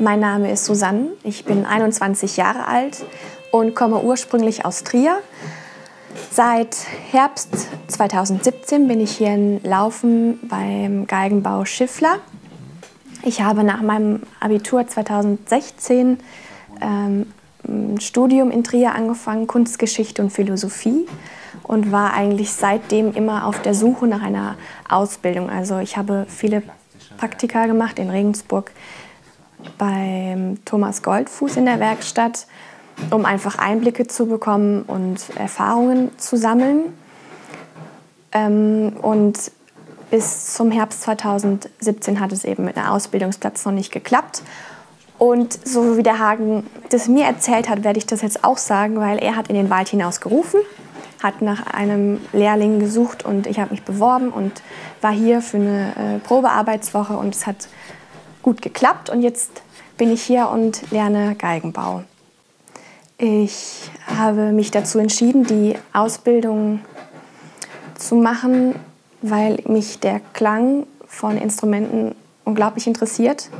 Mein Name ist Susanne, ich bin 21 Jahre alt und komme ursprünglich aus Trier. Seit Herbst 2017 bin ich hier in Laufen beim Geigenbau Schiffler. Ich habe nach meinem Abitur 2016 ähm, ein Studium in Trier angefangen, Kunstgeschichte und Philosophie und war eigentlich seitdem immer auf der Suche nach einer Ausbildung. Also ich habe viele Praktika gemacht in Regensburg beim Thomas Goldfuß in der Werkstatt, um einfach Einblicke zu bekommen und Erfahrungen zu sammeln. Ähm, und bis zum Herbst 2017 hat es eben mit einem Ausbildungsplatz noch nicht geklappt. Und so wie der Hagen das mir erzählt hat, werde ich das jetzt auch sagen, weil er hat in den Wald hinaus gerufen, hat nach einem Lehrling gesucht und ich habe mich beworben und war hier für eine äh, Probearbeitswoche und es hat gut geklappt und jetzt bin ich hier und lerne Geigenbau. Ich habe mich dazu entschieden, die Ausbildung zu machen, weil mich der Klang von Instrumenten unglaublich interessiert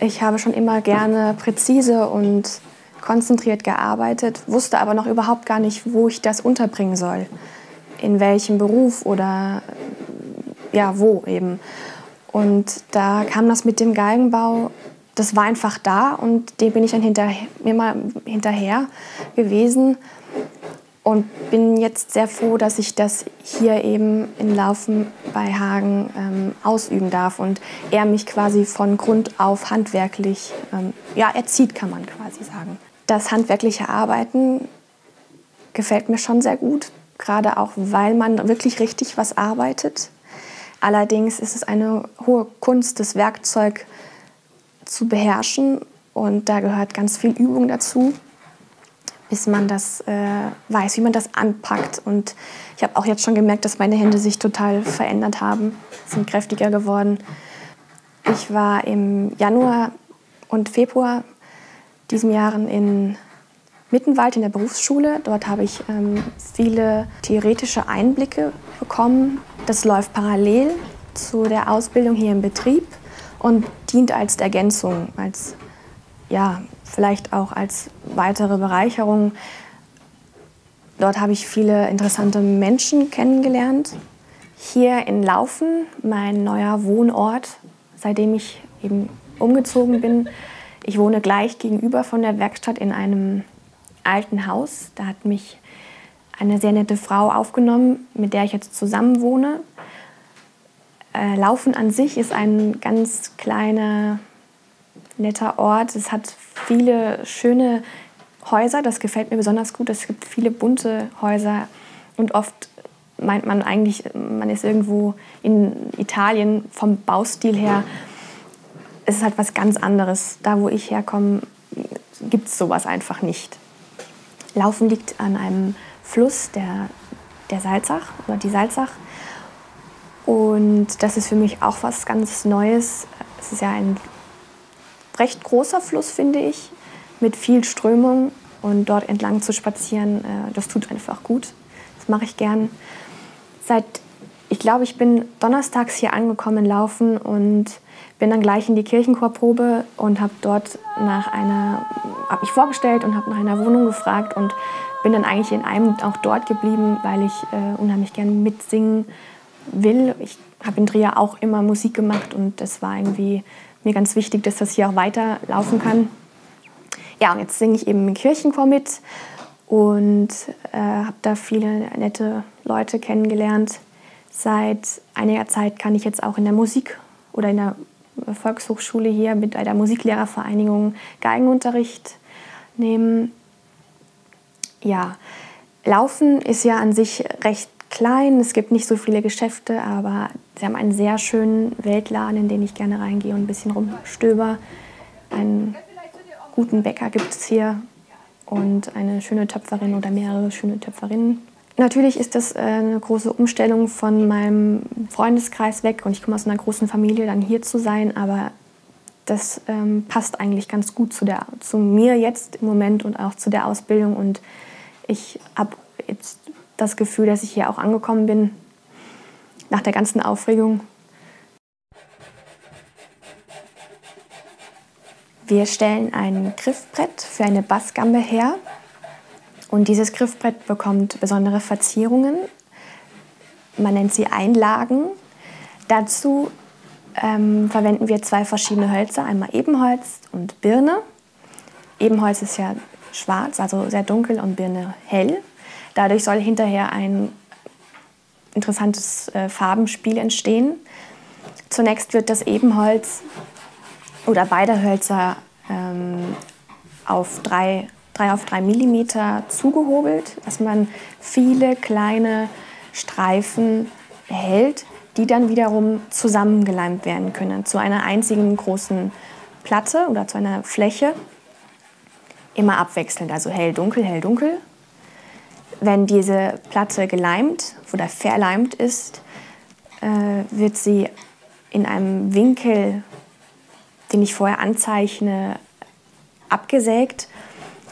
ich habe schon immer gerne präzise und konzentriert gearbeitet, wusste aber noch überhaupt gar nicht, wo ich das unterbringen soll. In welchem Beruf oder ja, wo eben. Und da kam das mit dem Geigenbau, das war einfach da und dem bin ich dann hinterher, immer hinterher gewesen und bin jetzt sehr froh, dass ich das hier eben in Laufen bei Hagen ähm, ausüben darf und er mich quasi von Grund auf handwerklich ähm, ja, erzieht, kann man quasi sagen. Das handwerkliche Arbeiten gefällt mir schon sehr gut, gerade auch, weil man wirklich richtig was arbeitet. Allerdings ist es eine hohe Kunst, das Werkzeug zu beherrschen und da gehört ganz viel Übung dazu bis man das äh, weiß, wie man das anpackt. Und ich habe auch jetzt schon gemerkt, dass meine Hände sich total verändert haben, sind kräftiger geworden. Ich war im Januar und Februar diesem Jahren in Mittenwald in der Berufsschule. Dort habe ich ähm, viele theoretische Einblicke bekommen. Das läuft parallel zu der Ausbildung hier im Betrieb und dient als Ergänzung, als ja, vielleicht auch als weitere Bereicherung. Dort habe ich viele interessante Menschen kennengelernt. Hier in Laufen, mein neuer Wohnort, seitdem ich eben umgezogen bin. Ich wohne gleich gegenüber von der Werkstatt in einem alten Haus. Da hat mich eine sehr nette Frau aufgenommen, mit der ich jetzt zusammen wohne. Äh, Laufen an sich ist ein ganz kleiner netter Ort. Es hat viele schöne Häuser, das gefällt mir besonders gut. Es gibt viele bunte Häuser und oft meint man eigentlich, man ist irgendwo in Italien vom Baustil her. Es ist halt was ganz anderes. Da, wo ich herkomme, gibt es sowas einfach nicht. Laufen liegt an einem Fluss, der, der Salzach oder die Salzach. Und das ist für mich auch was ganz Neues. Es ist ja ein recht großer Fluss, finde ich, mit viel Strömung. Und dort entlang zu spazieren, äh, das tut einfach gut. Das mache ich gern. Seit, ich glaube, ich bin donnerstags hier angekommen laufen und bin dann gleich in die Kirchenchorprobe und habe dort nach einer, habe mich vorgestellt und habe nach einer Wohnung gefragt und bin dann eigentlich in einem auch dort geblieben, weil ich äh, unheimlich gern mitsingen will. Ich habe in Trier auch immer Musik gemacht und das war irgendwie mir ganz wichtig, dass das hier auch weiterlaufen kann. Ja, und jetzt singe ich eben im Kirchenchor mit und äh, habe da viele nette Leute kennengelernt. Seit einiger Zeit kann ich jetzt auch in der Musik oder in der Volkshochschule hier mit einer Musiklehrervereinigung Geigenunterricht nehmen. Ja, Laufen ist ja an sich recht klein, es gibt nicht so viele Geschäfte, aber sie haben einen sehr schönen Weltladen, in den ich gerne reingehe und ein bisschen rumstöber. Einen guten Bäcker gibt es hier und eine schöne Töpferin oder mehrere schöne Töpferinnen. Natürlich ist das äh, eine große Umstellung von meinem Freundeskreis weg und ich komme aus einer großen Familie, dann hier zu sein, aber das ähm, passt eigentlich ganz gut zu, der, zu mir jetzt im Moment und auch zu der Ausbildung und ich habe jetzt das Gefühl, dass ich hier auch angekommen bin nach der ganzen Aufregung. Wir stellen ein Griffbrett für eine Bassgambe her und dieses Griffbrett bekommt besondere Verzierungen. Man nennt sie Einlagen. Dazu ähm, verwenden wir zwei verschiedene Hölzer, einmal Ebenholz und Birne. Ebenholz ist ja schwarz, also sehr dunkel und Birne hell. Dadurch soll hinterher ein interessantes äh, Farbenspiel entstehen. Zunächst wird das Ebenholz oder beide Hölzer ähm, auf drei, drei auf drei Millimeter zugehobelt, dass man viele kleine Streifen erhält, die dann wiederum zusammengeleimt werden können zu einer einzigen großen Platte oder zu einer Fläche. Immer abwechselnd, also hell, dunkel, hell, dunkel. Wenn diese Platte geleimt oder verleimt ist, äh, wird sie in einem Winkel, den ich vorher anzeichne, abgesägt.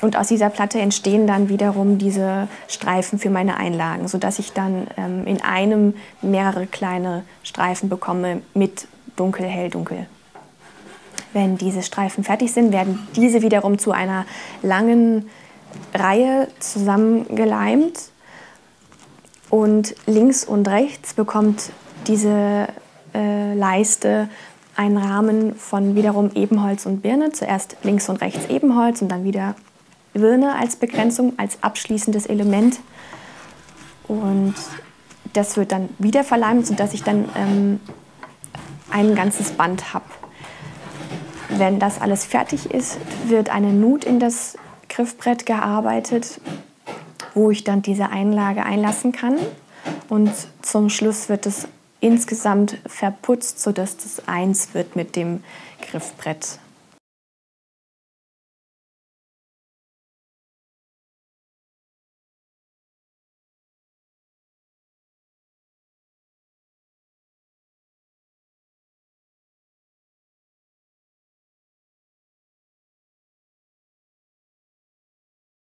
Und aus dieser Platte entstehen dann wiederum diese Streifen für meine Einlagen, sodass ich dann ähm, in einem mehrere kleine Streifen bekomme mit dunkel, hell, dunkel. Wenn diese Streifen fertig sind, werden diese wiederum zu einer langen Reihe zusammengeleimt. Und links und rechts bekommt diese äh, Leiste einen Rahmen von wiederum Ebenholz und Birne. Zuerst links und rechts Ebenholz und dann wieder Birne als Begrenzung, als abschließendes Element. Und das wird dann wieder verleimt, sodass ich dann ähm, ein ganzes Band habe. Wenn das alles fertig ist, wird eine Nut in das Griffbrett gearbeitet, wo ich dann diese Einlage einlassen kann. Und zum Schluss wird es insgesamt verputzt, sodass das eins wird mit dem Griffbrett.